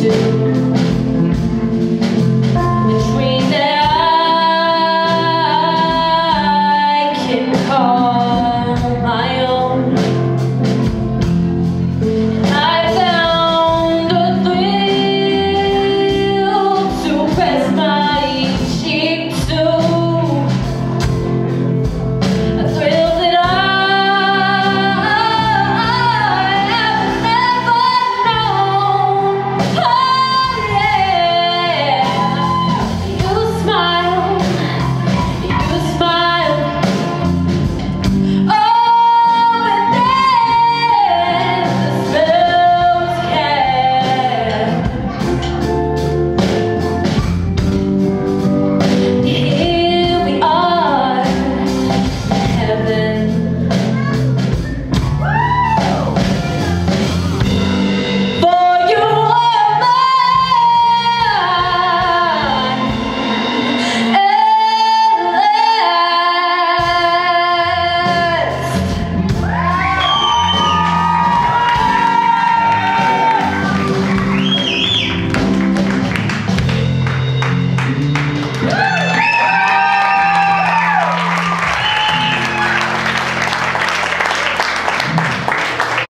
to